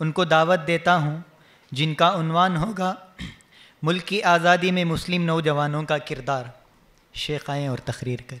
उनको दावत देता हूँ जिनका उन्वान होगा मुल्क की आज़ादी में मुस्लिम नौजवानों का किरदार शेख आएँ और तकरीर करें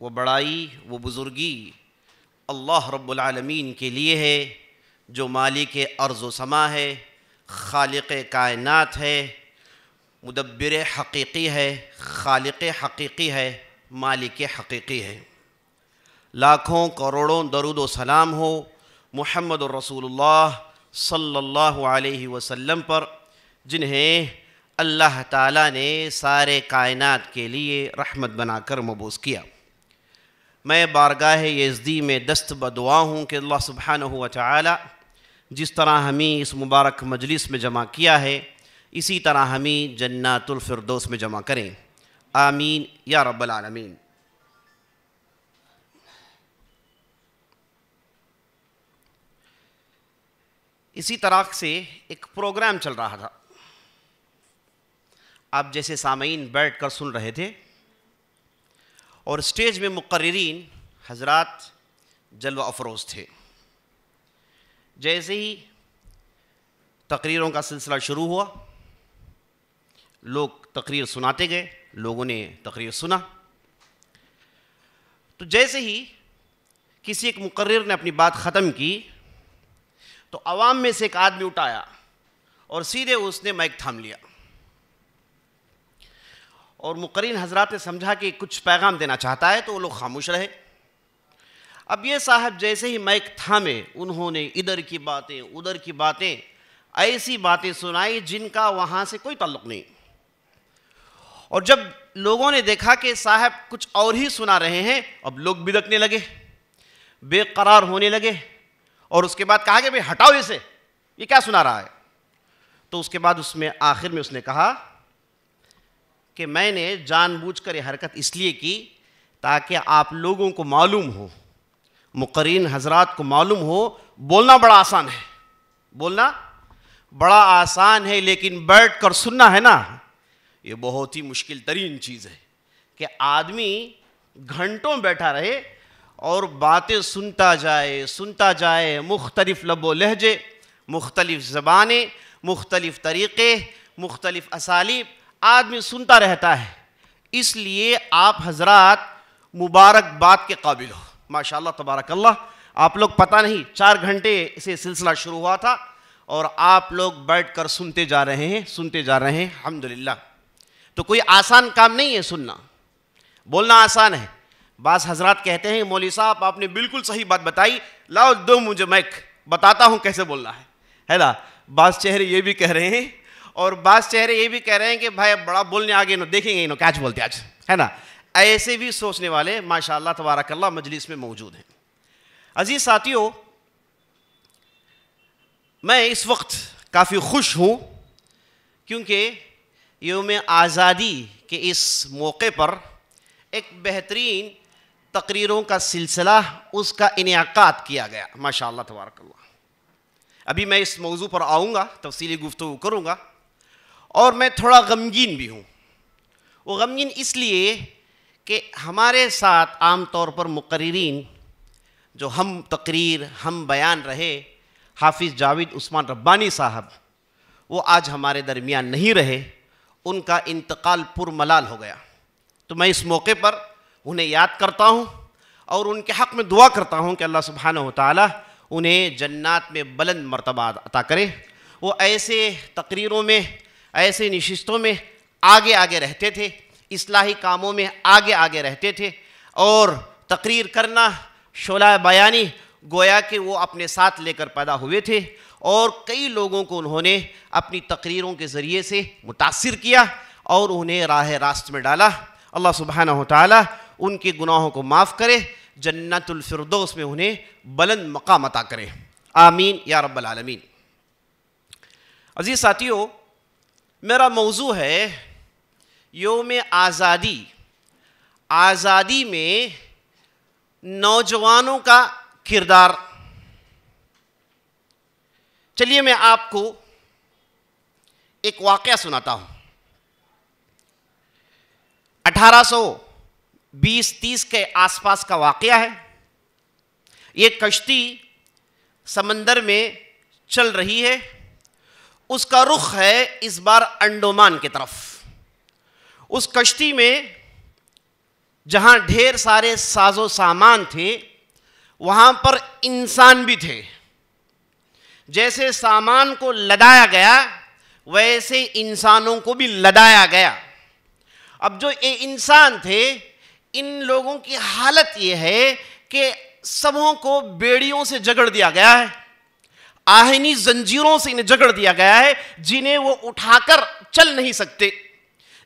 व बड़ाई, व बुज़ुर्गी अल्लाह रब्बुल आलमीन के लिए है, जो मालिक अर्ज़ समा है, खालिक कायनात है, मुदब्बिर हकीकी है, खालिक हकीकी है, मालिक हकीकी है। लाखों, करोड़ों दरुद सलाम हो मोहम्मद रसूलुल्लाह सल्लल्लाहु अलैहि वसल्लम पर, जिन्हें अल्लाह ताला ने सारे कायनात के लिए रहमत बनाकर मबूस किया। मैं बारगाह यज़दी में दस्त बदुआ हूँ कि अल्लाह सुबहानहु व तआला जिस तरह हमें इस मुबारक मजलिस में जमा किया है, इसी तरह हमें जन्नातुल फिरदौस में जमा करें। आमीन, या रब्बल आलमीन। इसी तरह से एक प्रोग्राम चल रहा था। आप जैसे सामीन बैठ कर सुन रहे थे और स्टेज में मुकर्रीन हजरात जलवा अफरोज़ थे। जैसे ही तकरीरों का सिलसिला शुरू हुआ, लोग तकरीर सुनाते गए, लोगों ने तकरीर सुना। तो जैसे ही किसी एक मुकर्र ने अपनी बात ख़त्म की तो आवाम में से एक आदमी उठाया और सीधे उसने माइक थाम लिया। और मुकरीन हजरात ने समझा कि कुछ पैगाम देना चाहता है तो वो लोग खामोश रहे। अब ये साहब जैसे ही मैक थामे, उन्होंने इधर की बातें, उधर की बातें, ऐसी बातें सुनाई जिनका वहाँ से कोई ताल्लुक़ नहीं। और जब लोगों ने देखा कि साहब कुछ और ही सुना रहे हैं, अब लोग बिदकने लगे, बेकरार होने लगे, और उसके बाद कहा कि भाई हटाओ इसे, ये क्या सुना रहा है? तो उसके बाद उसमें आखिर में उसने कहा कि मैंने जानबूझकर ये हरकत इसलिए की ताकि आप लोगों को मालूम हो, मुकरीन हजरात को मालूम हो, बोलना बड़ा आसान है। बोलना बड़ा आसान है, लेकिन बैठ कर सुनना है ना, ये बहुत ही मुश्किल तरीन चीज़ है कि आदमी घंटों बैठा रहे और बातें सुनता जाए सुनता जाए, मुख्तलिफ़ लबो लहजे, मुख्तलिफ़ ज़बानें, मुख्तलिफ़ तरीक़े, मुख्तलिफ़ असालीब आदमी सुनता रहता है। इसलिए आप हजरात मुबारकबाद के काबिल हो। माशाल्लाह तबारकल्ला आप लोग पता नहीं, चार घंटे से सिलसिला शुरू हुआ था और आप लोग बैठकर सुनते जा रहे हैं, सुनते जा रहे हैं। अल्हम्दुलिल्लाह। तो कोई आसान काम नहीं है सुनना। बोलना आसान है। बास हजरात कहते हैं मौली साहब, आपने बिल्कुल सही बात बताई। लाओ दो मुझे मैक बताता हूँ कैसे बोलना है। है ना? बास चेहरे ये भी कह रहे हैं और बास चेहरे ये भी कह रहे हैं कि, भाई बड़ा बोलने आगे नो देखेंगे इनो कैच बोलते आज? है ना? ऐसे भी सोचने वाले, माशाल्लाह तबारकल्ला मजलिस में मौजूद हैं। अज़ीज़ साथियों, मैं इस वक्त काफ़ी खुश हूँ, क्योंकि योम आज़ादी के इस मौके पर एक बेहतरीन तकरीरों का सिलसिला, उसका इनका किया गया माशा तबारकल्ला अभी मैं इस मौजू पर आऊँगा, तफसीली गुफ्तु करूँगा। और मैं थोड़ा गमगीन भी हूँ। वो गमगीन इसलिए कि हमारे साथ आम तौर पर मुकर्रीन जो हम तकरीर, हम बयान रहे, हाफिज़ जावेद उस्मान रब्बानी साहब, वो आज हमारे दरमियान नहीं रहे, उनका इंतकाल पुरमलाल हो गया। तो मैं इस मौके पर उन्हें याद करता हूँ और उनके हक़ में दुआ करता हूँ कि अल्लाह सुबहान ताली उन्हें जन्नात में बुलंद मरतबा अता करे। वो ऐसे तकरीरों में ऐसे नशस्तों में आगे आगे रहते थे, इसलाही कामों में आगे आगे रहते थे और तकरीर करना, शोला बयानी गोया कि वो अपने साथ लेकर पैदा हुए थे और कई लोगों को उन्होंने अपनी तकरीरों के ज़रिए से मुतासर किया और उन्हें राह रास्त में डाला। अल्लाह सुबहाना ताली उनके गुनाहों को माफ़ करे जन्नतुलफरदोस में उन्हें बुलंद मकाम अता करे। आमीन या रब्बल आलमीन। अज़ीज़ साथियों मेरा मौजू है योम आज़ादी। आज़ादी में नौजवानों का किरदार। चलिए मैं आपको एक वाक़ सुनाता हूँ। 1820-30 के आसपास का वाक़ है। ये कश्ती समंदर में चल रही है। उसका रुख है इस बार अंडोमान की तरफ़। उस कश्ती में जहाँ ढेर सारे साजो सामान थे, वहाँ पर इंसान भी थे। जैसे सामान को लदाया गया, वैसे इंसानों को भी लदाया गया। अब जो ये इंसान थे, इन लोगों की हालत ये है कि सबों को बेड़ियों से जगड़ दिया गया है। आहनी जंजीरों से इन्हें जगड़ दिया गया है, जिन्हें वो उठाकर चल नहीं सकते।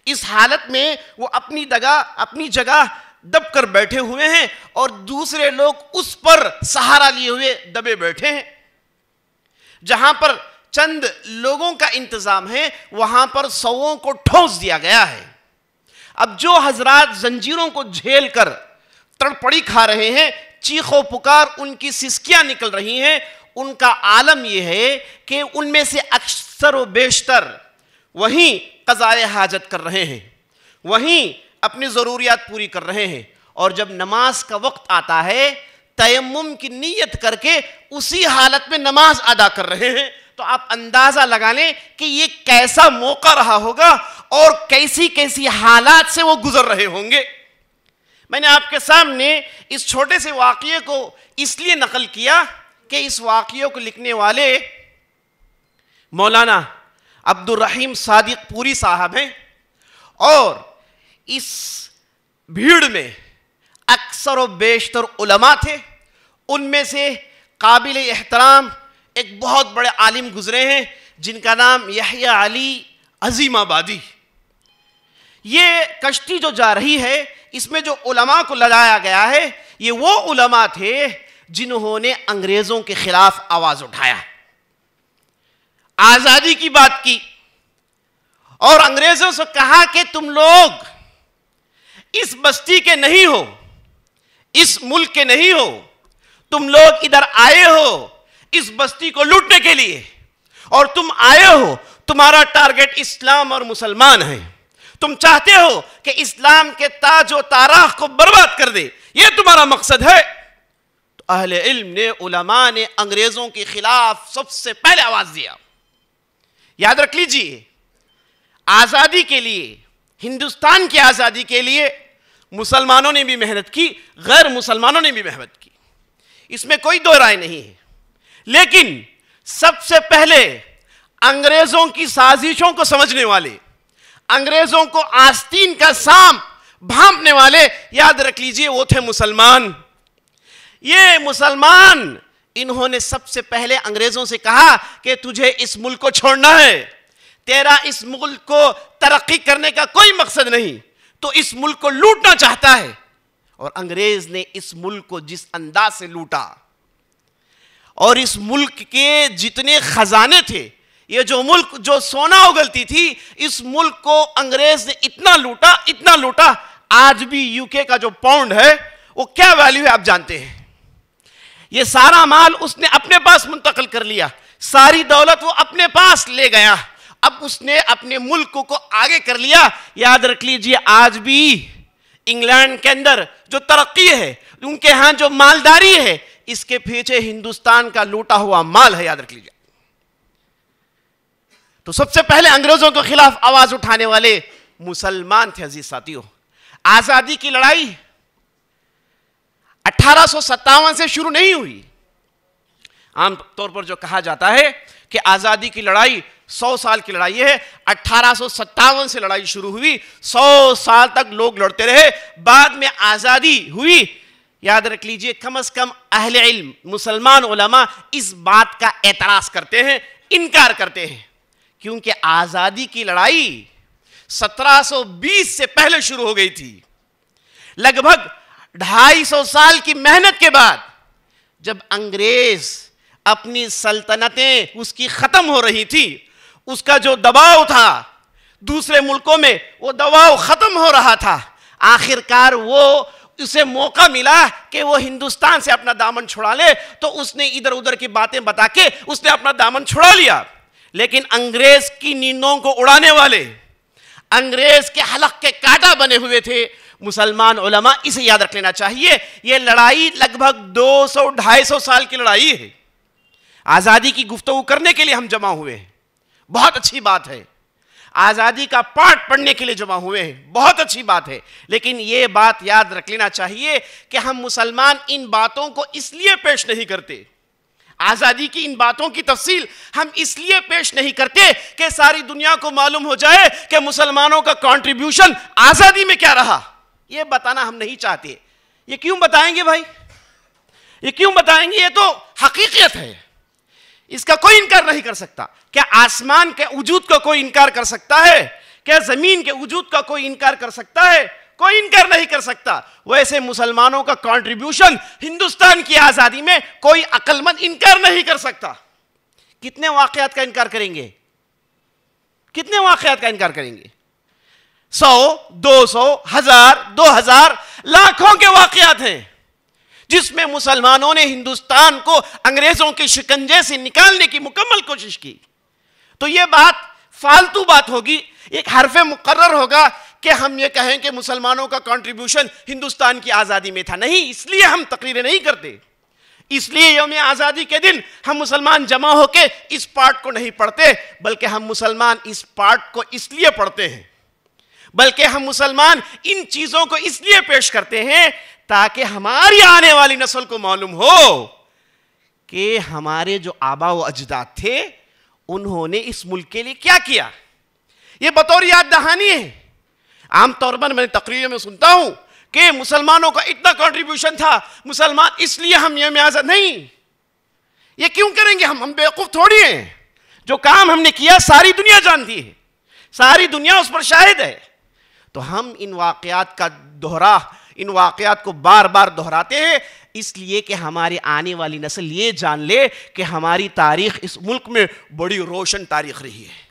इस हालत में वो अपनी जगह अपनी जगह दब कर बैठे हुए हैं और दूसरे लोग उस पर सहारा लिए हुए दबे बैठे हैं। जहाँ पर चंद लोगों का इंतज़ाम है, वहाँ पर सौओं को ठोस दिया गया है। अब जो हजरात जंजीरों को झेल कर तड़पड़ी खा रहे हैं, चीखो पुकार उनकी सिस्कियाँ निकल रही हैं उनका आलम यह है कि उनमें से अक्सर व बेशतर वहीं कज़ाए हाजत कर रहे हैं, वहीं अपनी ज़रूरियात पूरी कर रहे हैं और जब नमाज़ का वक्त आता है तयम की नीयत करके उसी हालत में नमाज़ अदा कर रहे हैं तो आप अंदाज़ा लगा लें कि ये कैसा मौका रहा होगा और कैसी कैसी हालात से वो गुजर रहे होंगे। मैंने आपके सामने इस छोटे से वाक्य को इसलिए नकल किया कि इस वाक्य को लिखने वाले मौलाना अब्दुलरहीम सादिक पूरी साहब हैं और इस भीड़ में अक्सर व बेशतर उलमा थे। उनमें से काबिल एहतराम एक बहुत बड़े आलिम गुजरे हैं, जिनका नाम यहिया अली अजीमाबादी। ये कश्ती जो जा रही है, इसमें जो उलमा को लगाया गया है, ये वो उलमा थे जिन्होंने अंग्रेज़ों के खिलाफ आवाज़ उठाया। आज़ादी की बात की और अंग्रेज़ों से कहा कि तुम लोग इस बस्ती के नहीं हो, इस मुल्क के नहीं हो, तुम लोग इधर आए हो इस बस्ती को लूटने के लिए और तुम आए हो, तुम्हारा टारगेट इस्लाम और मुसलमान है। तुम चाहते हो कि इस्लाम के ताज और ताराख को बर्बाद कर दे यह तुम्हारा मकसद है। अहले इल्म ने, उलमा ने अंग्रेज़ों के खिलाफ सबसे पहले आवाज़ दिया। याद रख लीजिए, आज़ादी के लिए, हिंदुस्तान की आज़ादी के लिए मुसलमानों ने भी मेहनत की, गैर मुसलमानों ने भी मेहनत की। इसमें कोई दो राय नहीं है। लेकिन सबसे पहले अंग्रेज़ों की साजिशों को समझने वाले, अंग्रेज़ों को आस्तीन का सांप भांपने वाले, याद रख लीजिए, वो थे मुसलमान। ये मुसलमान, इन्होंने सबसे पहले अंग्रेज़ों से कहा कि तुझे इस मुल्क को छोड़ना है। तेरा इस मुल्क को तरक्की करने का कोई मकसद नहीं तो इस मुल्क को लूटना चाहता है। और अंग्रेज़ ने इस मुल्क को जिस अंदाज से लूटा, और इस मुल्क के जितने खजाने थे, ये जो मुल्क, जो सोना उगलती थी, इस मुल्क को अंग्रेज़ ने इतना लूटा इतना लूटा, आज भी यूके का जो पाउंड है, वो क्या वैल्यू है आप जानते हैं? ये सारा माल उसने अपने पास मुंतकल कर लिया। सारी दौलत वो अपने पास ले गया। अब उसने अपने मुल्क को आगे कर लिया। याद रख लीजिए, आज भी इंग्लैंड के अंदर जो तरक्की है, उनके यहाँ जो मालदारी है, इसके पीछे हिंदुस्तान का लूटा हुआ माल है, याद रख लीजिए। तो सबसे पहले अंग्रेज़ों के खिलाफ आवाज़ उठाने वाले मुसलमान थे, अज़ीज़ साथियों। आज़ादी की लड़ाई अठारह से शुरू नहीं हुई। आमतौर पर जो कहा जाता है कि आज़ादी की लड़ाई सौ साल की लड़ाई है, अठारह से लड़ाई शुरू हुई, सौ साल तक लोग लड़ते रहे, बाद में आज़ादी हुई। याद रख लीजिए, कम अज कम अहल इल्म, मुसलमान उलमा इस बात का एतराज़ करते हैं, इनकार करते हैं, क्योंकि आज़ादी की लड़ाई 1720 से पहले शुरू हो गई थी। लगभग 250 साल की मेहनत के बाद जब अंग्रेज़ अपनी सल्तनतें उसकी खत्म हो रही थी, उसका जो दबाव था, दूसरे मुल्कों में वो दबाव खत्म हो रहा था, आखिरकार वो उसे मौका मिला कि वो हिंदुस्तान से अपना दामन छुड़ा ले तो उसने इधर उधर की बातें बता के उसने अपना दामन छुड़ा लिया। लेकिन अंग्रेज़ की नींदों को उड़ाने वाले, अंग्रेज़ के हलक के काटा बने हुए थे मुसलमान उलमा इसे याद रख लेना चाहिए। यह लड़ाई लगभग 200-250 साल की लड़ाई है। आज़ादी की गुफ्तगु करने के लिए हम जमा हुए हैं। बहुत अच्छी बात है। आज़ादी का पाठ पढ़ने के लिए जमा हुए हैं। बहुत अच्छी बात है। लेकिन यह बात याद रख लेना चाहिए कि हम मुसलमान इन बातों को इसलिए पेश नहीं करते। आज़ादी की इन बातों की तफसील हम इसलिए पेश नहीं करते कि सारी दुनिया को मालूम हो जाए कि मुसलमानों का कंट्रीब्यूशन आज़ादी में क्या रहा। यह बताना हम नहीं चाहते। ये क्यों बताएँगे भाई? ये क्यों बताएँगे? ये तो हकीकत है। इसका कोई इनकार नहीं कर सकता। क्या आसमान के वजूद का को कोई इनकार कर सकता है? क्या ज़मीन के वजूद का को कोई इनकार कर सकता है? कोई इनकार नहीं कर सकता। वैसे मुसलमानों का कंट्रीब्यूशन हिंदुस्तान की आज़ादी में कोई अकलमंद इनकार नहीं कर सकता। कितने वाकयात का इनकार करेंगे? कितने वाकयात का इनकार करेंगे? सौ, दो सौ, हज़ार, दो हज़ार लाखों के वाकयात हैं, जिसमें मुसलमानों ने हिंदुस्तान को अंग्रेज़ों के शिकंजे से निकालने की मुकम्मल कोशिश की। तो यह बात फालतू बात होगी, एक हरफ मुकर्र होगा कि हम ये कहें कि मुसलमानों का कंट्रीब्यूशन हिंदुस्तान की आज़ादी में था। नहीं, इसलिए हम तकरीरें नहीं करते। इसलिए यौम आज़ादी के दिन हम मुसलमान जमा होकर इस पार्ट को नहीं पढ़ते, बल्कि हम मुसलमान इस पार्ट को इसलिए पढ़ते हैं। बल्कि हम मुसलमान इन चीज़ों को इसलिए पेश करते हैं ताकि हमारी आने वाली नस्ल को मालूम हो कि हमारे जो आबा व अजदाद थे, उन्होंने इस मुल्क के लिए क्या किया? यह बतौर याद दहानी है। आमतौर पर मैंने तकरीर में सुनता हूँ कि मुसलमानों का इतना कंट्रीब्यूशन था, मुसलमान इसलिए हम ये आज़ाद नहीं। ये क्यों करेंगे? हम हम बेवकूफ़ थोड़ी हैं। जो काम हमने किया, सारी दुनिया जानती है। सारी दुनिया उस पर शाहिद है। तो हम इन वाकयात का दोहरा, इन वाकयात को बार बार दोहराते हैं, इसलिए कि हमारी आने वाली नस्ल ये जान ले कि हमारी तारीख इस मुल्क में बड़ी रोशन तारीख रही है।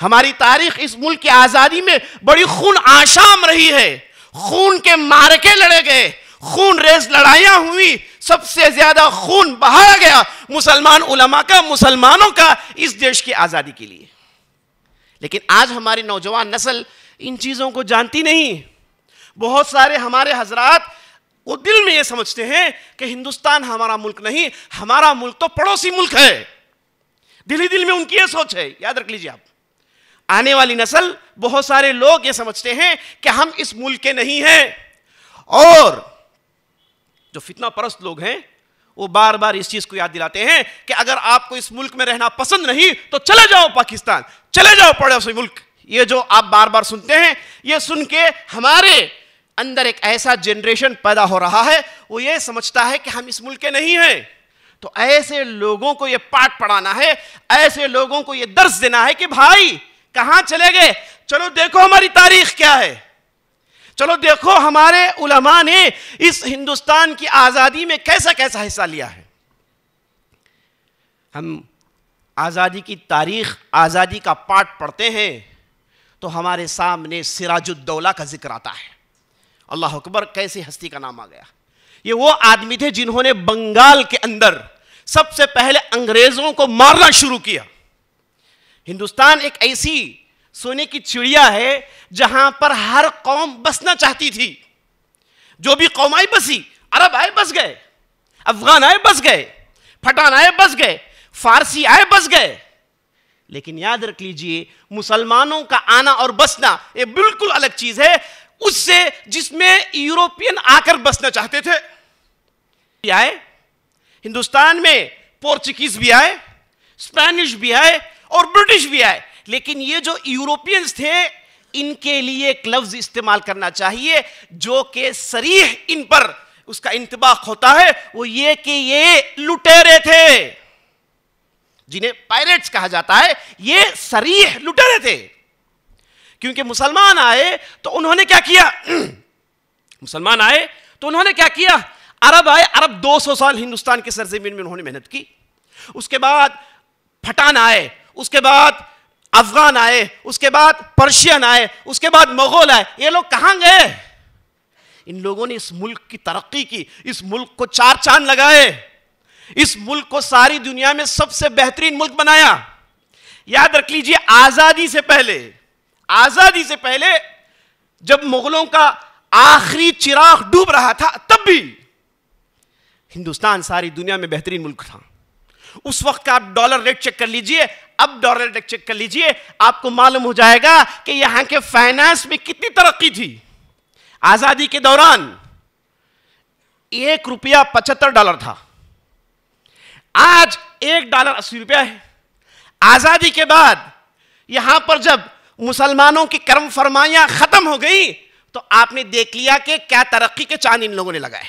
हमारी तारीख इस मुल्क की आज़ादी में बड़ी खून आशाम रही है। खून के मारके लड़े गए, खून रेस लड़ाइयाँ हुई, सबसे ज़्यादा खून बहाया गया मुसलमान उलमा का, मुसलमानों का इस देश की आज़ादी के लिए। लेकिन आज हमारी नौजवान नस्ल इन चीज़ों को जानती नहीं। बहुत सारे हमारे हजरात वो दिल में ये समझते हैं कि हिंदुस्तान हमारा मुल्क नहीं, हमारा मुल्क तो पड़ोसी मुल्क है। दिल ही दिल में उनकी ये सोच है। याद रख लीजिए आप। आने वाली नस्ल, बहुत सारे लोग ये समझते हैं कि हम इस मुल्क के नहीं हैं। और जो फितना परस्त लोग हैं, वो बार बार इस चीज़ को याद दिलाते हैं कि अगर आपको इस मुल्क में रहना पसंद नहीं तो चले जाओ पाकिस्तान, चले जाओ पड़ोसी मुल्क। ये जो आप बार बार सुनते हैं, ये सुन के हमारे अंदर एक ऐसा जनरेशन पैदा हो रहा है, वो ये समझता है कि हम इस मुल्क के नहीं हैं। तो ऐसे लोगों को ये पाठ पढ़ाना है, ऐसे लोगों को ये दर्श देना है कि भाई, कहाँ चले गए? चलो देखो हमारी तारीख क्या है। चलो देखो हमारे उलमा ने इस हिंदुस्तान की आज़ादी में कैसा कैसा हिस्सा लिया है। हम आज़ादी की तारीख, आज़ादी का पाठ पढ़ते हैं। तो हमारे सामने सिराजुद्दौला का ज़िक्र आता है। अल्लाह अकबर, कैसी हस्ती का नाम आ गया? ये वो आदमी थे जिन्होंने बंगाल के अंदर सबसे पहले अंग्रेज़ों को मारना शुरू किया। हिंदुस्तान एक ऐसी सोने की चिड़िया है जहाँ पर हर कौम बसना चाहती थी। जो भी कौम आई बसी, अरब आए बस गए, अफगान आए बस गए फटान आए बस गए, फारसी आए बस गए लेकिन याद रख लीजिए, मुसलमानों का आना और बसना ये बिल्कुल अलग चीज़ है। उससे जिसमें यूरोपियन आकर बसना चाहते थे आए, हिंदुस्तान में पोर्चुगीज भी आए, स्पेनिश भी आए और ब्रिटिश भी आए। लेकिन ये जो यूरोपियंस थे, इनके लिए एक लफ्ज इस्तेमाल करना चाहिए, जो कि सरीह इन पर उसका इंतबाक होता है, वो ये कि ये लुटेरे थे। जिन्हें पायरेट्स कहा जाता है, ये सरीह लुटेरे थे। क्योंकि मुसलमान आए तो उन्होंने क्या किया? मुसलमान आए तो उन्होंने क्या किया? अरब आए, अरब 200 साल हिंदुस्तान की सरजमीन में उन्होंने मेहनत की। उसके बाद फटान आए, उसके बाद अफगान आए, उसके बाद पर्शियन आए, उसके बाद मुगल आए। ये लोग कहाँ गए? इन लोगों ने इस मुल्क की तरक्की की, इस मुल्क को चार चाँद लगाए। इस मुल्क को सारी दुनिया में सबसे बेहतरीन मुल्क बनाया। याद रख लीजिए, आज़ादी से पहले, आज़ादी से पहले जब मुगलों का आखिरी चिराग डूब रहा था, तब भी हिंदुस्तान सारी दुनिया में बेहतरीन मुल्क था। उस वक्त का आप डॉलर रेट चेक कर लीजिए, अब डॉलर रेट चेक कर लीजिए, आपको मालूम हो जाएगा कि यहाँ के फाइनेंस में कितनी तरक्की थी। आज़ादी के दौरान एक रुपया पचहत्तर डॉलर था। आज एक डॉलर अस्सी रुपया है। आज़ादी के बाद यहाँ पर जब मुसलमानों की कर्म फरमाइयाँ खत्म हो गई तो आपने देख लिया कि क्या तरक्की के चाँद इन लोगों ने लगाए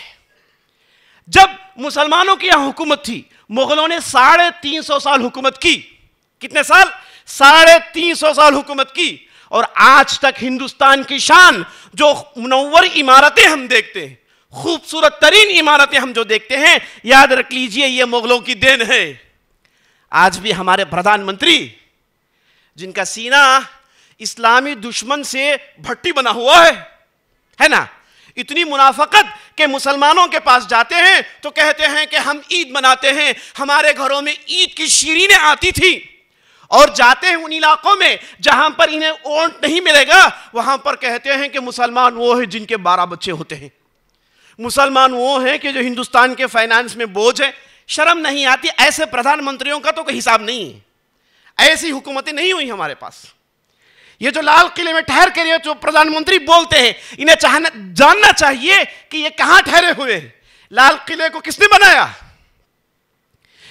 जब मुसलमानों की यहाँ हुकूमत थी, मुगलों ने साढ़े तीन सौ साल हुकूमत की। कितने साल? साढ़े तीन सौ साल हुकूमत की। और आज तक हिंदुस्तान की शान, जो मुनवर इमारतें हम देखते हैं खूबसूरत तरीन इमारतें हम जो देखते हैं, याद रख लीजिए, ये मुगलों की देन है। आज भी हमारे प्रधानमंत्री जिनका सीना इस्लामी दुश्मन से भट्टी बना हुआ है है ना? इतनी मुनाफकत के मुसलमानों के पास जाते हैं तो कहते हैं कि हम ईद मनाते हैं। हमारे घरों में ईद की शीरीनें आती थी, और जाते हैं उन इलाकों में जहाँ पर इन्हें ओंट नहीं मिलेगा, वहाँ पर कहते हैं कि मुसलमान वो है जिनके बारह बच्चे होते हैं। मुसलमान वो हैं कि जो हिंदुस्तान के फाइनेंस में बोझ है। शर्म नहीं आती, ऐसे प्रधानमंत्रियों का तो कोई हिसाब नहीं है। ऐसी हुकूमतें नहीं हुई हमारे पास। ये जो लाल किले में ठहर कर जो प्रधानमंत्री बोलते हैं, इन्हें चाहना जानना चाहिए कि ये कहाँ ठहरे हुए लाल किले को किसने बनाया?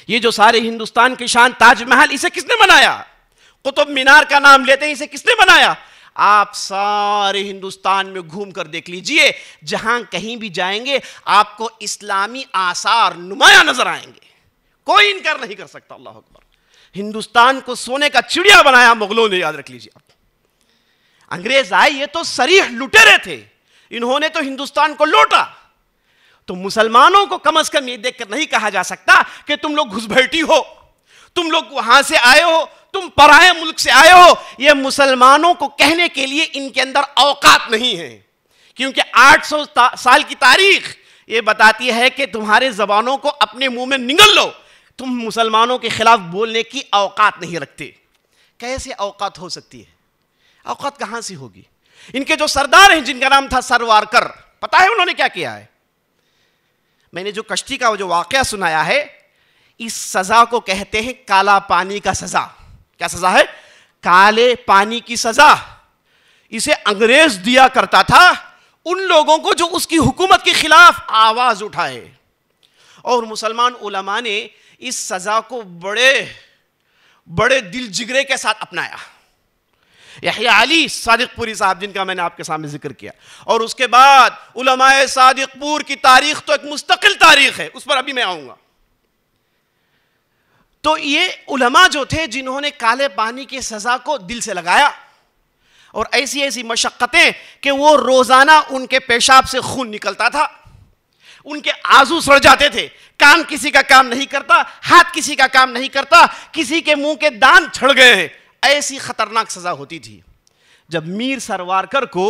ये जो सारे हिंदुस्तान की शान ताजमहल, इसे किसने बनाया? कुतुब मीनार का नाम लेते हैं, इसे किसने बनाया? आप सारे हिंदुस्तान में घूम कर देख लीजिए, जहाँ कहीं भी जाएँगे, आपको इस्लामी आसार नुमाया नज़र आएँगे। कोई इनकार नहीं कर सकता, अल्लाह अकबर। हिंदुस्तान को सोने का चिड़िया बनाया मुगलों ने, याद रख लीजिए आप। अंग्रेज़ आए, ये तो सरीह लुटेरे थे। इन्होंने तो हिंदुस्तान को लूटा। तो मुसलमानों को कम अज कम ये देखकर नहीं कहा जा सकता कि तुम लोग घुसभैठी हो, तुम लोग वहाँ से आए हो तुम पराए मुल्क से आए हो यह मुसलमानों को कहने के लिए इनके अंदर औकात नहीं है। क्योंकि 800 साल की तारीख, ये बताती है कि तुम्हारे जबानों को अपने मुँह में निगल लो। तुम मुसलमानों के खिलाफ बोलने की औकात नहीं रखते। कैसे औकात हो सकती है? औकात कहाँ से होगी? इनके जो सरदार हैं, जिनका नाम था सरवारकर, पता है उन्होंने क्या किया है? मैंने जो कश्ती का जो वाक्य सुनाया है, इस सजा को कहते हैं काला पानी का सजा। क्या सजा है? काले पानी की सजा। इसे अंग्रेज़ दिया करता था उन लोगों को जो उसकी हुकूमत के खिलाफ आवाज़ उठाए। और मुसलमान उलमा ने इस सजा को बड़े बड़े दिल जिगरे के साथ अपनाया। अली सादिकपुरी साहब, जिनका मैंने आपके सामने ज़िक्र किया। और उसके बाद उलमाए सादिकपुर की तारीख तो एक मुस्तकिल तारीख है, उस पर अभी मैं आऊँगा। तो ये उलमा जो थे, जिन्होंने काले पानी की सजा को दिल से लगाया और ऐसी ऐसी मशक्क़तें कि वो रोज़ाना उनके पेशाब से खून निकलता था, उनके आँसू सड़ जाते थे, कान किसी का काम नहीं करता, हाथ किसी का काम नहीं करता, किसी के मुँह के दान छड़ गए हैं। ऐसी खतरनाक सजा होती थी। जब मीर सरवारकर को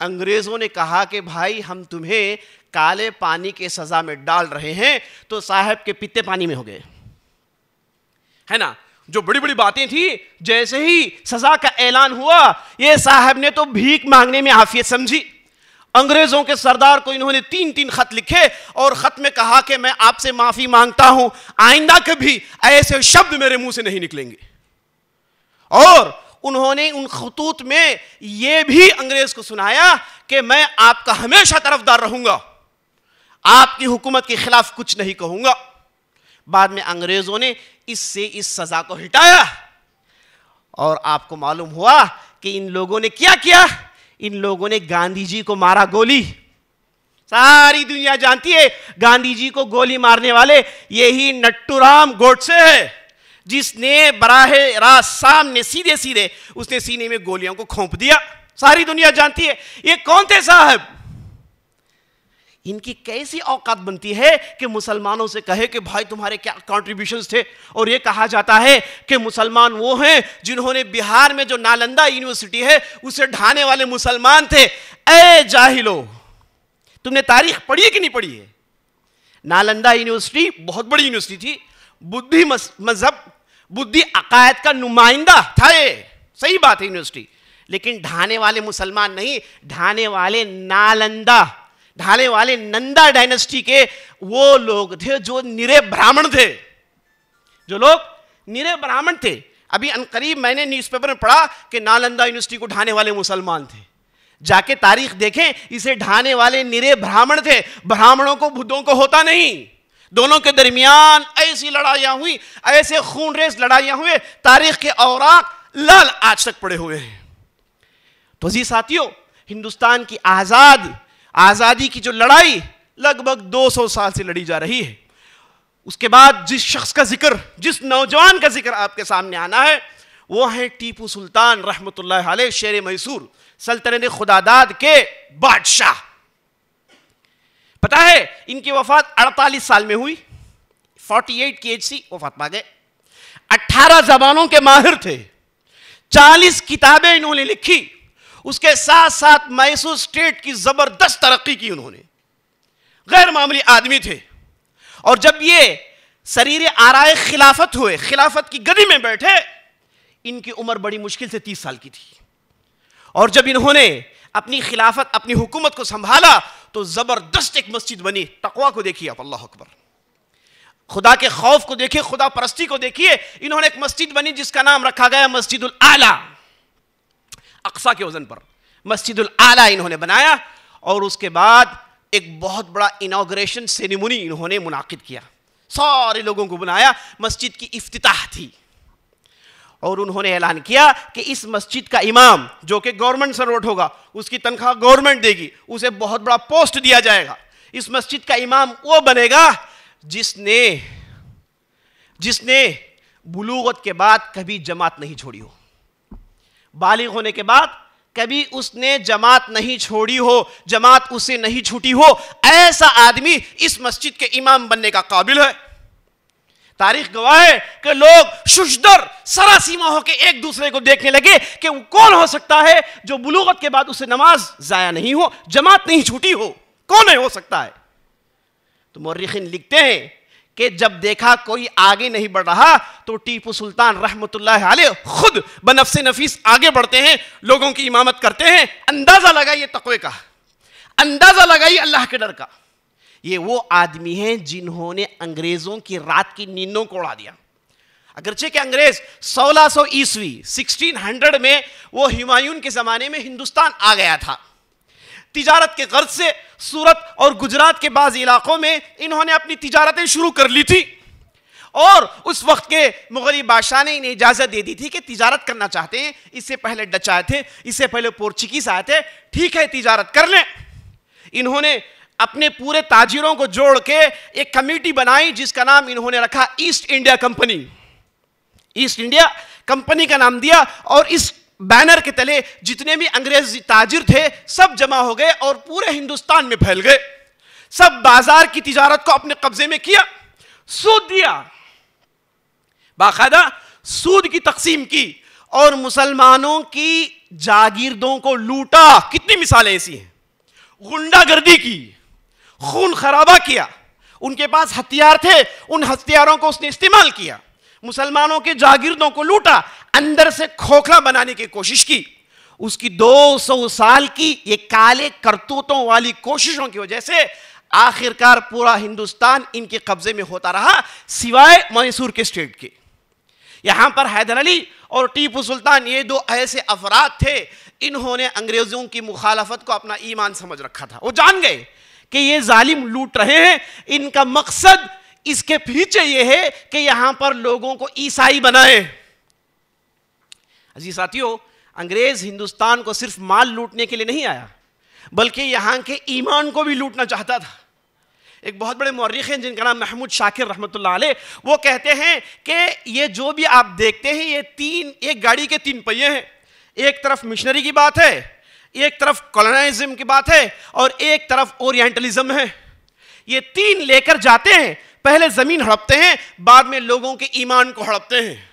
अंग्रेज़ों ने कहा कि भाई, हम तुम्हें काले पानी के सजा में डाल रहे हैं तो साहब के पित्ते पानी में हो गए। है ना? जो बड़ी बड़ी बातें थी, जैसे ही सजा का ऐलान हुआ, ये साहब ने तो भीख मांगने में आफियत समझी। अंग्रेज़ों के सरदार को इन्होंने तीन तीन खत लिखे और खत में कहा कि मैं आपसे माफ़ी माँगता हूँ, आइंदा कभी ऐसे शब्द मेरे मुँह से नहीं निकलेंगे। और उन्होंने उन खतूत में यह भी अंग्रेज़ को सुनाया कि मैं आपका हमेशा तरफदार रहूँगा। आपकी हुकूमत के खिलाफ कुछ नहीं कहूँगा। बाद में अंग्रेज़ों ने इससे इस सजा को हटाया। और आपको मालूम हुआ कि इन लोगों ने क्या किया? इन लोगों ने गांधी जी को मारा गोली। सारी दुनिया जानती है, गांधी जी को गोली मारने वाले यही नट्टूराम गोडसे है, जिसने बराहे रात सामने सीधे सीधे उसने सीने में गोलियों को खोप दिया। सारी दुनिया जानती है, ये कौन थे साहब? इनकी कैसी औकात बनती है कि मुसलमानों से कहे कि भाई तुम्हारे क्या कॉन्ट्रीब्यूशन थे? और ये कहा जाता है कि मुसलमान वो हैं जिन्होंने बिहार में जो नालंदा यूनिवर्सिटी है, उसे ढाने वाले मुसलमान थे। ए जाहिलो, तुमने तारीख पढ़ी है कि नहीं पढ़ी है? नालंदा यूनिवर्सिटी बहुत बड़ी यूनिवर्सिटी थी। बुद्धि मज़हब, बुद्धि अकायद का नुमाइंदा था ये। सही बात है यूनिवर्सिटी लेकिन ढाने वाले मुसलमान नहीं, ढाने वाले नालंदा। ढाले वाले नंदा डायनेस्टी के वो लोग थे जो निरे ब्राह्मण थे। जो लोग निरे ब्राह्मण थे। अभी अनकरीब मैंने न्यूज़पेपर में पढ़ा कि नालंदा यूनिवर्सिटी को ढाने वाले मुसलमान थे। जाके तारीख देखें, इसे ढाने वाले निरे ब्राह्मण थे। ब्राह्मणों को, बुद्धों को होता नहीं। दोनों के दरमियान ऐसी लड़ाइयाँ हुई, ऐसे खून रेस लड़ाइयाँ हुए, तारीख के औराक लाल आज तक पड़े हुए हैं। तो जी साथियों, हिंदुस्तान की आज़ाद आज़ादी की जो लड़ाई लगभग 200 साल से लड़ी जा रही है। उसके बाद जिस शख्स का ज़िक्र, जिस नौजवान का ज़िक्र आपके सामने आना है, वो है टीपू सुल्तान रहमतुल्लाह शेर मैसूर, सल्तनत खुदादाद के बादशाह। पता है, इनकी वफात 48 साल में हुई। 48 की एज सी वफात पा गए। 18 जबानों के माहिर थे। 40 किताबें इन्होंने लिखी। उसके साथ साथ मैसूर स्टेट की ज़बरदस्त तरक्की की उन्होंने। गैर मामूली आदमी थे। और जब ये शरीर आराय खिलाफत हुए, खिलाफत की गदी में बैठे, इनकी उम्र बड़ी मुश्किल से तीस साल की थी। और जब इन्होंने अपनी खिलाफत, अपनी हुकूमत को संभाला तो ज़बरदस्त एक मस्जिद बनी। तकवा को देखिए आप, अल्लाह अकबर। खुदा के खौफ को देखिए, खुदा परस्ती को देखिए। इन्होंने एक मस्जिद बनी जिसका नाम रखा गया मस्जिद आला। अक्सा के वज़न पर। मस्जिद आला इन्होंने बनाया और उसके बाद एक बहुत बड़ा इनाग्रेशन सेरेमनी इन्होंने मुनाकिद किया। सारे लोगों को बुलाया, मस्जिद की इफ्तिताह थी। और उन्होंने ऐलान किया कि इस मस्जिद का इमाम, जो कि गवर्नमेंट सर्वोट होगा, उसकी तनख्वाह गवर्नमेंट देगी, उसे बहुत बड़ा पोस्ट दिया जाएगा। इस मस्जिद का इमाम वो बनेगा जिसने जिसने बुलूगत के बाद कभी जमात नहीं छोड़ी हो। बालिग होने के बाद कभी उसने जमात नहीं छोड़ी हो, जमात उसे नहीं छूटी हो, ऐसा आदमी इस मस्जिद के इमाम बनने का काबिल है। तारीख गवाह है कि लोग शुशदर सरासीमा होकर एक दूसरे को देखने लगे कि वो कौन हो सकता है जो बुलूगत के बाद उसे नमाज़ जाया नहीं हो, जमात नहीं छूटी हो। कौन है हो सकता है? तो मर्रिखिन लिखते हैं कि जब देखा कोई आगे नहीं बढ़ रहा तो टीपू सुल्तान रहमतुल्लाह खुद बनफस नफीस आगे बढ़ते हैं, लोगों की इमामत करते हैं। अंदाज़ा लगाइए तकवे का। अंदाज़ा लगाइए अल्लाह के डर का। ये वो आदमी हैं जिन्होंने अंग्रेज़ों की रात की नींदों को उड़ा दिया। अगरचे के अंग्रेज़ 1600 ईस्वी 1600 में वो हुमायूं के जमाने में हिंदुस्तान आ गया था। तिजारत के गर्ज से, सूरत और गुजरात के बाज़ इलाकों में इन्होंने अपनी तिजारतें शुरू कर ली थी। और उस वक्त के मुगली बादशाह ने इन्हें इजाज़त दे दी थी कि तिजारत करना चाहते हैं। इससे पहले डच आए थे, इससे पहले पोर्चुगीज आए थे। ठीक है, तिजारत कर लें। इन्होंने अपने पूरे ताजिरों को जोड़ के एक कमेटी बनाई, जिसका नाम इन्होंने रखा East India company. East India company का नाम दिया और इस बैनर के तले जितने भी अंग्रेज़ ताजिर थे, सब जमा हो गए और पूरे हिंदुस्तान में फैल गए। सब बाज़ार की तिजारत को अपने कब्जे में किया। सूद दिया। बाकायदा सूद की तकसीम की और मुसलमानों की जागीरदों को लूटा। कितनी मिसालें ऐसी हैं। गुंडागर्दी की, खून खराबा किया। उनके पास हथियार थे, उन हथियारों को उसने इस्तेमाल किया। मुसलमानों के जागीरदों को लूटा। अंदर से खोखला बनाने की कोशिश की। उसकी 200 साल की ये काले करतूतों वाली कोशिशों की वजह से आखिरकार पूरा हिंदुस्तान इनके कब्जे में होता रहा, सिवाय मैसूर के स्टेट के। यहाँ पर हैदर अली और टीपू सुल्तान ये दो ऐसे अफराद थे, इन्होंने अंग्रेज़ों की मुखालफत को अपना ईमान समझ रखा था। वो जान गए कि ये जालिम लूट रहे हैं। इनका मकसद इसके पीछे ये है कि यहाँ पर लोगों को ईसाई बनाए। अजी साथियों, अंग्रेज़ हिंदुस्तान को सिर्फ़ माल लूटने के लिए नहीं आया, बल्कि यहाँ के ईमान को भी लूटना चाहता था। एक बहुत बड़े मौरख हैं, जिनका नाम महमूद शाकिर रहमत वो कहते हैं कि ये जो भी आप देखते हैं, ये तीन, एक गाड़ी के तीन पहिए हैं। एक तरफ़ मिशनरी की बात है, एक तरफ़ कॉलोनाइज्म की बात है, और एक तरफ़ ओरिएंटलिज्म है। ये तीन लेकर जाते हैं, पहले ज़मीन हड़पते हैं, बाद में लोगों के ईमान को हड़पते हैं।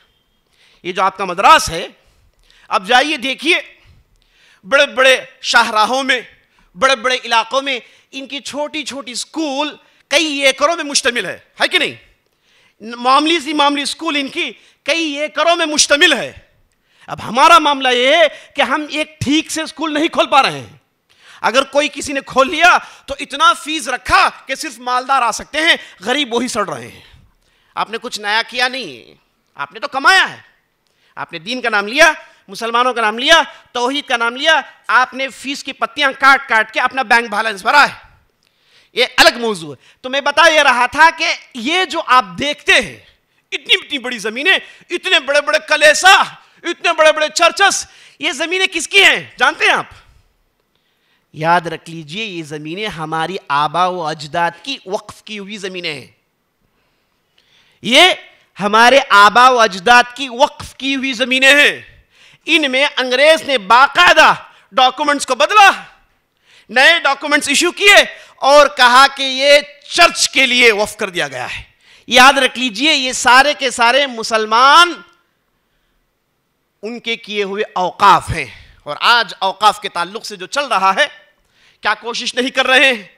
ये जो आपका मद्रास है अब जाइए, देखिए, बड़े बड़े शाहराहों में, बड़े बड़े इलाकों में, इनकी छोटी छोटी स्कूल कई एकड़ों में मुश्तमिल है। है कि नहीं? मामली सी मामली स्कूल इनकी कई एकड़ों में मुश्तमिल है। अब हमारा मामला यह है कि हम एक ठीक से स्कूल नहीं खोल पा रहे हैं। अगर कोई किसी ने खोल लिया तो इतना फ़ीस रखा कि सिर्फ़ मालदार आ सकते हैं, गरीब वही सड़ रहे हैं। आपने कुछ नया किया नहीं। आपने तो कमाया है। आपने दीन का नाम लिया मुसलमानों का नाम लिया तोहहीद का नाम लिया, आपने फ़ीस की पत्तियाँ काट काट के अपना बैंक बैलेंस भरा है। ये अलग मौजू है। तो मैं बता ये रहा था कि ये जो आप देखते हैं, इतनी इतनी बड़ी जमीनें, इतने बड़े बड़े कलेसा, इतने बड़े बड़े चर्चस ये जमीनें किसकी हैं? जानते हैं आप? याद रख लीजिए, ये जमीनें हमारी आबा व अजदाद की वक्फ की हुई जमीनें हैं। ये हमारे आबा व अजदाद की वक्फ की हुई जमीनें हैं। इनमें अंग्रेज़ ने बाकायदा डॉक्यूमेंट्स को बदला, नए डॉक्यूमेंट्स इश्यू किए और कहा कि ये चर्च के लिए वफ कर दिया गया है। याद रख लीजिए, ये सारे के सारे मुसलमान उनके किए हुए अवकाफ हैं। और आज अवकाफ के ताल्लुक से जो चल रहा है, क्या कोशिश नहीं कर रहे हैं?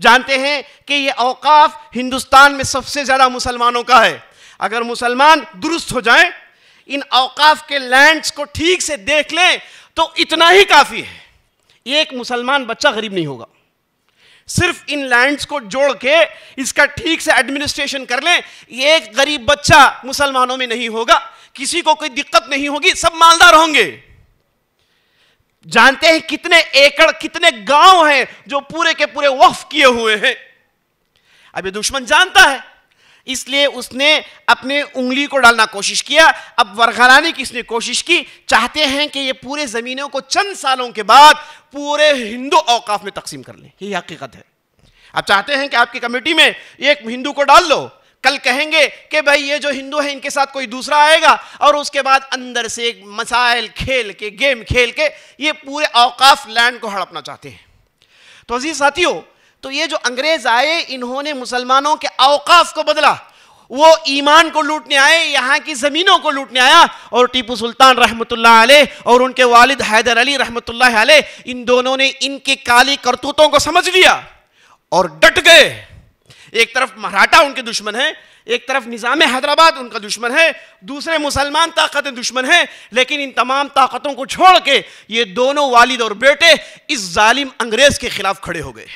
जानते हैं कि ये अवकाफ हिंदुस्तान में सबसे ज़्यादा मुसलमानों का है। अगर मुसलमान दुरुस्त हो जाएँ इन औकाफ के लैंड्स को ठीक से देख लें तो इतना ही काफ़ी है। एक मुसलमान बच्चा गरीब नहीं होगा। सिर्फ़ इन लैंड्स को जोड़ के इसका ठीक से एडमिनिस्ट्रेशन कर लें एक गरीब बच्चा मुसलमानों में नहीं होगा। किसी को कोई दिक्कत नहीं होगी, सब मालदार होंगे। जानते हैं कितने एकड़, कितने गाँव हैं जो पूरे के पूरे वफ किए हुए हैं। अब ये दुश्मन जानता है इसलिए उसने अपने उंगली को डालना कोशिश किया। अब वरगलाने की इसने कोशिश की? चाहते हैं कि ये पूरे ज़मीनों को चंद सालों के बाद पूरे हिंदू अवकाफ में तकसीम कर ले। यही हकीकत है। आप चाहते हैं कि आपकी कमेटी में एक हिंदू को डाल लो? कल कहेंगे कि भाई ये जो हिंदू है, इनके साथ कोई दूसरा आएगा और उसके बाद अंदर से एक मसाइल खेल के, गेम खेल के ये पूरे अवकाफ लैंड को हड़पना चाहते हैं। तो अज़ीज़ साथियों तो ये जो अंग्रेज़ आए, इन्होंने मुसलमानों के अवकाफ को बदला। वो ईमान को लूटने आए, यहाँ की ज़मीनों को लूटने आया, और टीपू सुल्तान रहमतुल्लाह अलैह, और उनके वालिद हैदर अली रहमतुल्लाह अलैह, इन दोनों ने इनके काली करतूतों को समझ लिया, और डट गए। एक तरफ़ मराठा उनके दुश्मन है, एक तरफ़ निज़ाम हैदराबाद उनका दुश्मन है, दूसरे मुसलमान ताकतें दुश्मन है, लेकिन इन तमाम ताकतों को छोड़ के ये दोनों वालिद और बेटे इस जालिम अंग्रेज़ के खिलाफ खड़े हो गए।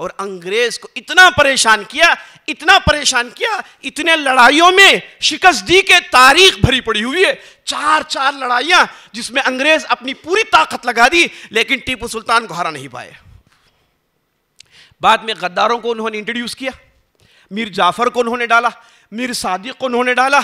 और अंग्रेज़ को इतना परेशान किया, इतना परेशान किया, इतने लड़ाइयों में शिकस्त दी के तारीख भरी पड़ी हुई है। चार चार लड़ाइयाँ जिसमें अंग्रेज़ अपनी पूरी ताकत लगा दी, लेकिन टीपू सुल्तान को हरा नहीं पाए। बाद में गद्दारों को उन्होंने इंट्रोड्यूस किया, मीर जाफ़र को उन्होंने डाला, मीर सादिक को उन्होंने डाला।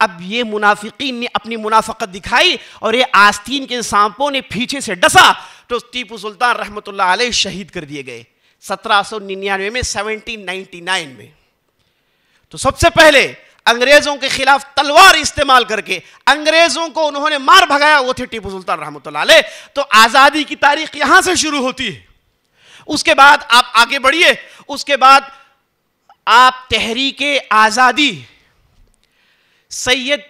अब ये मुनाफिकीन ने अपनी मुनाफकत दिखाई और ये आस्तीन के सांपों ने पीछे से डसा तो टीपू सुल्तान रहमतुल्लाह अलैह शहीद कर दिए गए। सत्रह सौ निन्यानवे में सेवनटीन नाइनटी नाइन में। तो सबसे पहले अंग्रेज़ों के खिलाफ तलवार इस्तेमाल करके अंग्रेज़ों को उन्होंने मार भगाया, वो थे टीपू सुल्तान रहमत तो आज़ादी की तारीख यहाँ से शुरू होती है। उसके बाद आप आगे बढ़िए, उसके बाद आप तहरीक आज़ादी, सैयद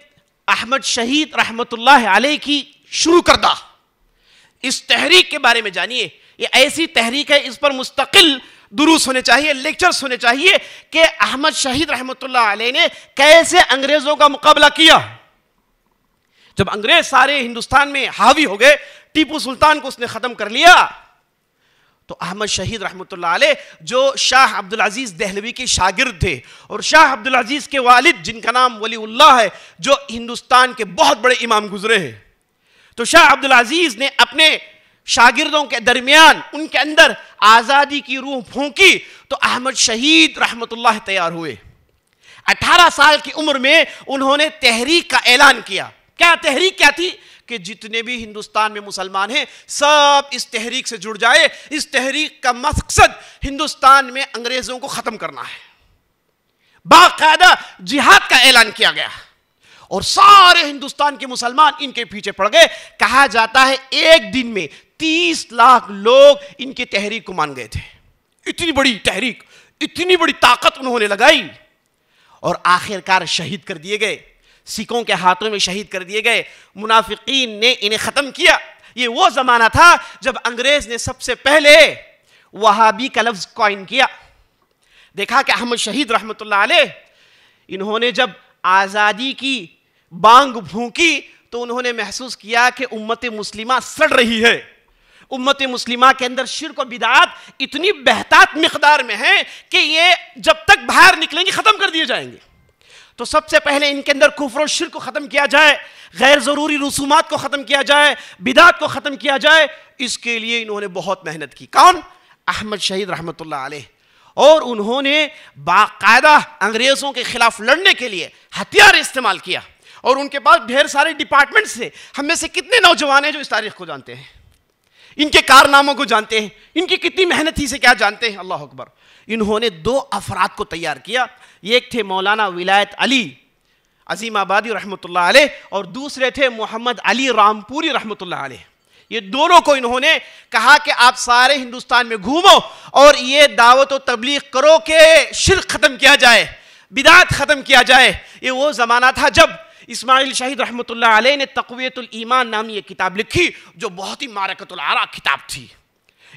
अहमद शहीद रहमतुल्लाह अलैह की शुरू करदा। इस तहरीक के बारे में जानिए ये ऐसी तहरीक है, इस पर मुस्तकिल दुरुस होने चाहिए, लेक्चर्स होने चाहिए कि अहमद शहीद रहमत ने कैसे अंग्रेज़ों का मुकाबला किया। जब अंग्रेज़ सारे हिंदुस्तान में हावी हो गए, टीपू सुल्तान को उसने ख़त्म कर लिया तो अहमद शहीद अलैह, जो शाह अब्दुल अज़ीज़ दहलवी के शागिर्द थे, और शाह अब्दुल अज़ीज़ के वालिद, जिनका नाम वलीउल्लाह है, जो हिंदुस्तान के बहुत बड़े इमाम गुजरे हैं तो शाह अब्दुल अज़ीज़ ने अपने शागिर्दों के दरमियान, उनके अंदर आज़ादी की रूह फूंकी तो अहमद शहीद रहमतुल्लाह तैयार हुए। 18 साल की उम्र में उन्होंने तहरीक का ऐलान किया। क्या तहरीक क्या थी? कि जितने भी हिंदुस्तान में मुसलमान हैं, सब इस तहरीक से जुड़ जाए। इस तहरीक का मकसद हिंदुस्तान में अंग्रेज़ों को खत्म करना है। बाकायदा जिहाद का ऐलान किया गया। और सारे हिंदुस्तान के मुसलमान इनके पीछे पड़ गए। कहा जाता है, एक दिन में तीस लाख लोग इनकी तहरीक को मान गए थे। इतनी बड़ी तहरीक, इतनी बड़ी ताकत उन्होंने लगाई और आखिरकार शहीद कर दिए गए। सिखों के हाथों में शहीद कर दिए गए। मुनाफिकीन ने इन्हें ख़त्म किया। ये वो ज़माना था जब अंग्रेज़ ने सबसे पहले वहाबी का लफ्ज़ कॉइन किया। देखा कि अहमद शहीद रहमत इन्होंने जब आज़ादी की बांग भूकी तो उन्होंने महसूस किया कि उम्मत मुस्लिमा सड़ रही है। उम्मत मुस्लिमा के अंदर शिर को बिदात इतनी बेहतात मकदार में है कि ये जब तक बाहर निकलेंगे, ख़त्म कर दिए जाएँगे। तो सबसे पहले इनके अंदर कुफर शिर को ख़त्म किया जाए, गैर ज़रूरी रसूमात को ख़त्म किया जाए, बिदात को ख़त्म किया जाए, इसके लिए इन्होंने बहुत मेहनत की। कौन? अहमद शहीद अलैह। और उन्होंने बाकायदा अंग्रेज़ों के खिलाफ लड़ने के लिए हथियार इस्तेमाल किया। और उनके पास ढेर सारे डिपार्टमेंट्स थे। हम में से कितने नौजवान हैं जो इस तारीख को जानते हैं? इनके कारनामों को जानते हैं, इनकी कितनी मेहनत ही से क्या जानते हैं? अल्लाह अकबर। इन्होंने दो अफराद को तैयार किया। एक थे मौलाना विलायत अली, अजीम आबादी रहमतुल्लाह अलैह, और दूसरे थे मोहम्मद अली रामपुरी रहमतुल्लाह अलैह। ये दोनों को इन्होंने कहा कि आप सारे हिंदुस्तान में घूमो और ये दावत तबलीग करो कि शिर ख़त्म किया जाए, बिदात ख़त्म किया जाए। ये वो ज़माना था जब इस्माइल शहीद रहमतुल्लाह अलैह ने तकवीतुल ईमान नामी ये किताब लिखी, जो बहुत ही मारकतुल आरा किताब थी।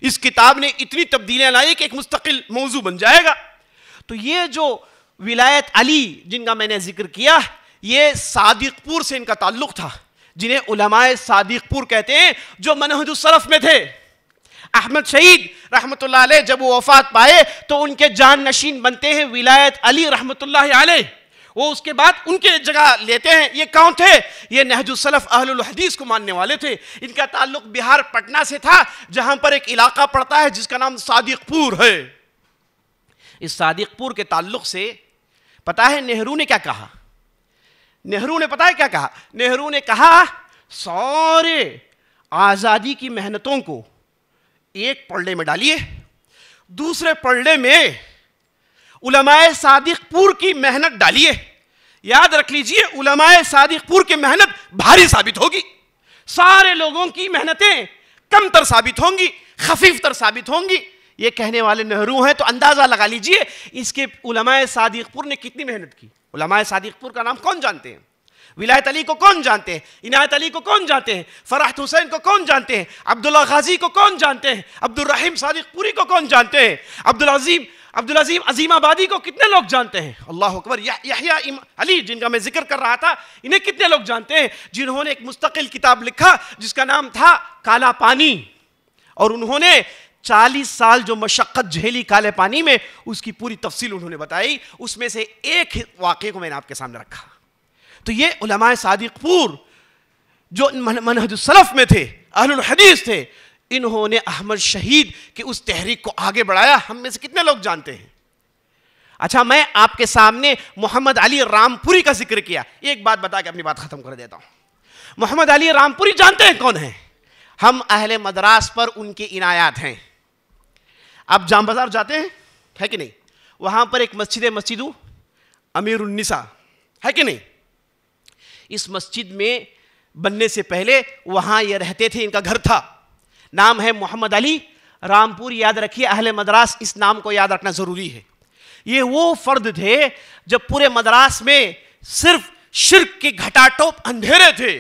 इस किताब ने इतनी तब्दीलियाँ लाई कि एक मुस्तकिल मौजू बन जाएगा। तो ये जो विलायत अली, जिनका मैंने ज़िक्र किया, ये सादिकपुर से इनका ताल्लुक था, जिन्हें उलमाए सादिकपुर कहते हैं, जो मनहजुसरफ में थे। अहमद शहीद अलैह जब वो वफात पाए तो उनके जान नशीन बनते हैं विलायत अली रहमतुल्लाह अलैह। वो उसके बाद उनके जगह लेते हैं। ये कौन थे? ये नहजुसलफ अहलुल हदीस को मानने वाले थे। इनका ताल्लुक बिहार पटना से था, जहाँ पर एक इलाका पड़ता है जिसका नाम सादिकपुर है। इस सादिकपुर के ताल्लुक से पता है नेहरू ने क्या कहा? नेहरू ने पता है क्या कहा? नेहरू ने कहा, सारे आज़ादी की मेहनतों को एक पलड़े में डालिए, दूसरे पलड़े में उलमाए सादिकपुर की मेहनत डालिए। याद रख लीजिए, उलमाए सादिकपुर की मेहनत भारी साबित होगी। सारे लोगों की मेहनतें कमतर साबित होंगी खफीफतर साबित होंगी। ये कहने वाले नेहरू हैं तो अंदाज़ा लगा लीजिए, इसके उलमाए सादिकपुर ने कितनी मेहनत की। उलमाए सादिकपुर का नाम कौन जानते हैं? विलायत अली को कौन जानते हैं? इनायत अली को कौन जानते हैं? फराहत हुसैन को कौन जानते हैं? अब्दुल्ला गाजी को कौन जानते हैं? अब्दुल रहीम सादिकपुरी को कौन जानते हैं? अब्दुल अजीम अब्दुल अजीम अजीम आबादी को कितने लोग जानते हैं? अल्लाह अकबर यहिया अली, जिनका मैं ज़िक्र कर रहा था, इन्हें कितने लोग जानते हैं? जिन्होंने एक मुस्तकिल किताब लिखा, जिसका नाम था काला पानी। और उन्होंने चालीस साल जो मशक्क़त झेली काले पानी में, उसकी पूरी तफसील उन्होंने बताई। उसमें से एक वाक़े को मैंने आपके सामने रखा। तो ये उलमाए सादिकपुर जो मनहजुसलफ में थे, अहलुल हदीस थे इन्होंने अहमद शहीद की उस तहरीक को आगे बढ़ाया। हम में से कितने लोग जानते हैं? अच्छा मैं आपके सामने मोहम्मद अली रामपुरी का ज़िक्र किया। एक बात बता के अपनी बात खत्म कर देता हूँ। मोहम्मद अली रामपुरी जानते हैं कौन है? हम अहले मद्रास पर उनके इनायात हैं। आप जाम बाज़ार जाते हैं? है कि नहीं? वहाँ पर एक मस्जिद है, मस्जिद अमीर उन्निसा है कि नहीं? इस मस्जिद में बनने से पहले वहाँ ये रहते थे, इनका घर था। नाम है मोहम्मद अली। रामपुर याद रखिए, अहले मद्रास, इस नाम को याद रखना ज़रूरी है। ये वो फर्द थे जब पूरे मद्रास में सिर्फ़ शिरक के घटाटोप अंधेरे थे।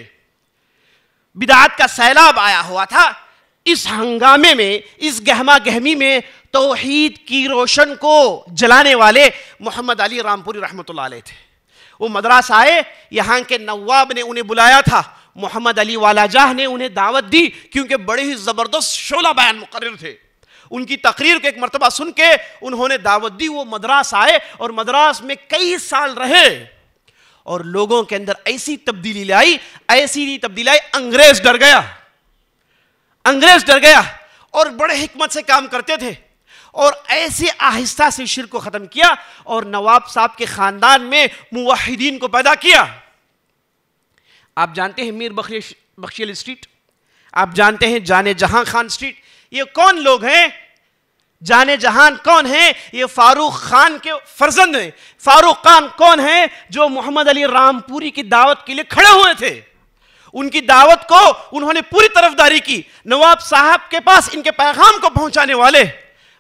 बिदात का सैलाब आया हुआ था। इस हंगामे में, इस गहमा गहमी में तोहीद की रोशन को जलाने वाले मोहम्मद अली रामपुरी रहमतुल्लाह थे। वो मद्रास आए, यहाँ के नवाब ने उन्हें बुलाया था। मोहम्मद अली वालाजाह ने उन्हें दावत दी क्योंकि बड़े ही ज़बरदस्त शोला बयान मुकर थे। उनकी तकरीर को एक मरतबा सुन के उन्होंने दावत दी, वो मद्रास आए और मद्रास में कई साल रहे और लोगों के अंदर ऐसी तब्दीली लाई, ऐसी तब्दीली आई अंग्रेज़ डर गया। अंग्रेज़ डर गया और बड़े हिकमत से काम करते थे और ऐसे आहिस्ता से शिर को ख़त्म किया और नवाब साहब के ख़ानदान में मुवाहिदीन को पैदा किया। आप जानते हैं मीर बख्शियल स्ट्रीट? आप जानते हैं जाने जहाँ खान स्ट्रीट? ये कौन लोग हैं? जाने जहान कौन है? ये फारूक खान के फर्जंद हैं। फारूक खान कौन है जो मोहम्मद अली रामपुरी की दावत के लिए खड़े हुए थे? उनकी दावत को उन्होंने पूरी तरफदारी की। नवाब साहब के पास इनके पैगाम को पहुँचाने वाले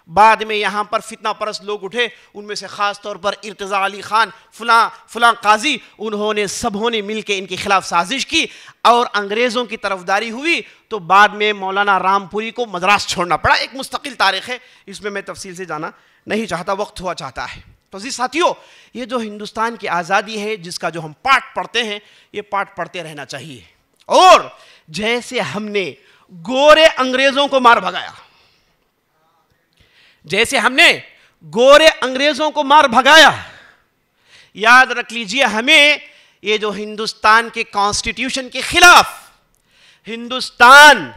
बाद में यहाँ पर फितना परस लोग उठे, उनमें से ख़ास तौर पर इर्तज़ा अली ख़ान, फलां फलां काजी, उन्होंने सबों ने मिल के इनके ख़िलाफ़ साजिश की और अंग्रेज़ों की तरफदारी हुई तो बाद में मौलाना रामपुरी को मद्रास छोड़ना पड़ा। एक मुस्तकिल तारीख़ है, इसमें मैं तफसील से जाना नहीं चाहता, वक्त हुआ चाहता है। तो जी साथियों, ये जो हिंदुस्तान की आज़ादी है, जिसका जो हम पाठ पढ़ते हैं, ये पाठ पढ़ते रहना चाहिए। और जैसे हमने गोरे अंग्रेज़ों को मार भगाया जैसे हमने गोरे अंग्रेज़ों को मार भगाया। याद रख लीजिए हमें ये जो हिंदुस्तान के कॉन्स्टिट्यूशन के खिलाफ, हिंदुस्तान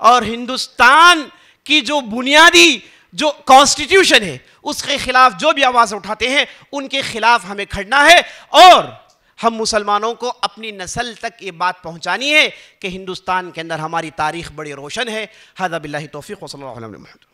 और हिंदुस्तान की जो बुनियादी जो कॉन्स्टिट्यूशन है, उसके खिलाफ जो भी आवाज़ उठाते हैं, उनके खिलाफ हमें खड़ना है और हम मुसलमानों को अपनी नस्ल तक ये बात पहुंचानी है कि हिंदुस्तान के अंदर हमारी तारीख बड़ी रोशन है। हदा बिल्ला तोफ़ी वसल